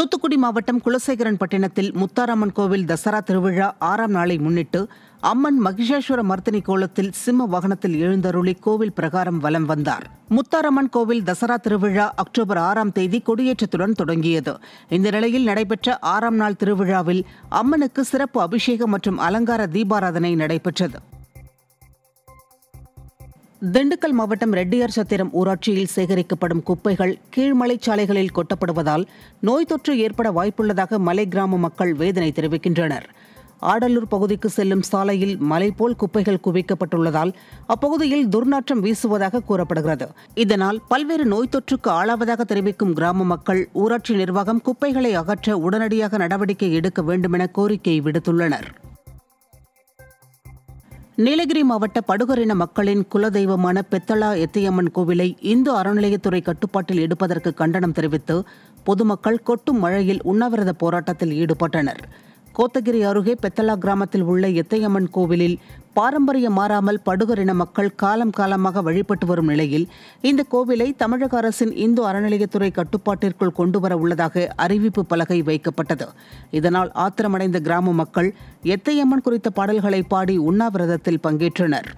தூத்துக்குடி மாவட்டம் குலசேகரன் பட்டினத்தில் முத்தாரம்மன் கோவில் தசரா திருவிழா ஆறாம் நாளை முன்னிட்டு அம்மன் மகிஷேஸ்வர மர்த்தினி கோலத்தில் சிம்ம வாகனத்தில் எழுந்தருளி கோவில் பிரகாரம் வலம் வந்தார். முத்தாரம்மன் கோவில் தசரா திருவிழா அக்டோபர் ஆறாம் தேதி கொடியேற்றத்துடன் தொடங்கியது. இந்த நிலையில் நடைபெற்ற ஆறாம் நாள் திருவிழாவில் அம்மனுக்கு சிறப்பு அபிஷேகம் மற்றும் அலங்கார தீபாராதனை நடைபெற்றது. திண்டுக்கல் மாவட்டம் ரெட்டியார் சத்திரம் ஊராட்சியில் சேகரிக்கப்படும் குப்பைகள் கீழ்மலை சாலைகளில் கொட்டப்படுவதால் நோய் தொற்று ஏற்பட வாய்ப்புள்ளதாக மலை கிராம மக்கள் வேதனை தெரிவிக்கின்றனர். ஆடலூர் பகுதிக்கு செல்லும் சாலையில் மலை போல் குப்பைகள் குவிக்கப்பட்டுள்ளதால் அப்பகுதியில் துர்நாற்றம் வீசுவதாக கூறப்படுகிறது. இதனால் பல்வேறு நோய் தொற்றுக்கு ஆளாவதாக தெரிவிக்கும் கிராம மக்கள் ஊராட்சி நிர்வாகம் குப்பைகளை அகற்ற உடனடியாக நடவடிக்கை எடுக்க வேண்டுமென கோரிக்கை விடுத்துள்ளனர். நீலகிரி மாவட்ட படுகரின மக்களின் குலதெய்வமான பெத்தளா எத்தையம்மன் கோவிலை இந்து அறநிலையத்துறை கட்டுப்பாட்டில் எடுப்பதற்கு கண்டனம் தெரிவித்து பொதுமக்கள் கொட்டும் மழையில் உண்ணாவிரத போராட்டத்தில் ஈடுபட்டனர். கோத்தகிரி அருகே பெத்தலா கிராமத்தில் உள்ள எத்தையம்மன் கோவிலில் பாரம்பரியம் மாறாமல் படுகரின மக்கள் காலம் காலமாக வழிபட்டு வரும் நிலையில் இந்த கோவிலை தமிழக அரசின் இந்து அறநிலையத்துறை கட்டுப்பாட்டிற்குள் கொண்டுவர உள்ளதாக அறிவிப்பு பலகை வைக்கப்பட்டது. இதனால் ஆத்திரமடைந்த கிராம மக்கள் எத்தையம்மன் குறித்த பாடல்களை பாடி உண்ணாவிரதத்தில் பங்கேற்றனர்.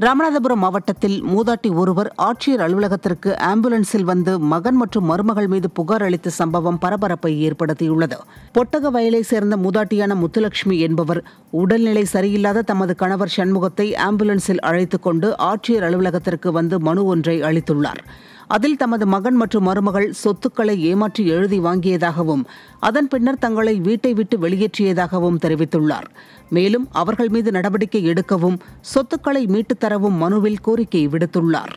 ராமநாதபுரம் மாவட்டத்தில் மூதாட்டி ஒருவர் ஆட்சியர் அலுவலகத்திற்கு ஆம்புலன்ஸில் வந்து மகன் மற்றும் மருமகள் மீது புகார் அளித்த சம்பவம் பரபரப்பை ஏற்படுத்தியுள்ளது. பொட்டக வயலை சேர்ந்த மூதாட்டியான முத்துலட்சுமி என்பவர் உடல்நிலை சரியில்லாத தமது கணவர் சண்முகத்தை ஆம்புலன்ஸில் அழைத்துக் கொண்டு ஆட்சியர் அலுவலகத்திற்கு வந்து மனு ஒன்றை அளித்துள்ளார். அதில் தமது மகன் மற்றும் மருமகள் சொத்துக்களை ஏமாற்றி எழுதி வாங்கியதாகவும் அதன் பின்னர் தங்களை வீட்டை விட்டு வெளியேற்றியதாகவும் தெரிவித்துள்ளார். மேலும் அவர்கள் மீது நடவடிக்கை எடுக்கவும் சொத்துக்களை மீட்டுத்தரவும் மனுவில் கோரிக்கை விடுத்துள்ளார்.